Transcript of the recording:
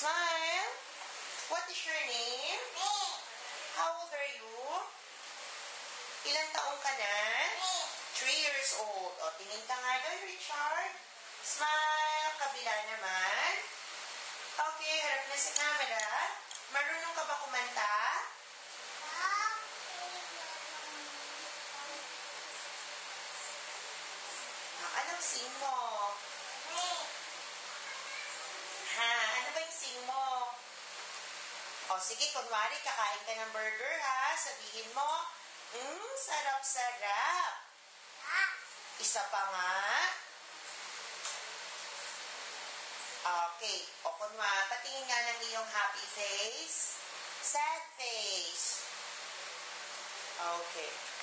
Smile. What is your name? How old are you? Ilang taong ka na? Three years old. O, tingin ka nga doon, Richard. Smile. Kabila naman. Okay, harap na sa camera. Marunong ka ba kumanta? Ah, anong sing mo? Ha? Ano ba yung sing mo? O, sige, kunwari, kakain ka ng burger, ha? Sabihin mo, Mmm, sarap-sarap. Isa pa nga. Okay. O, kunwari, patingin nga ng iyong happy face. Sad face. Okay.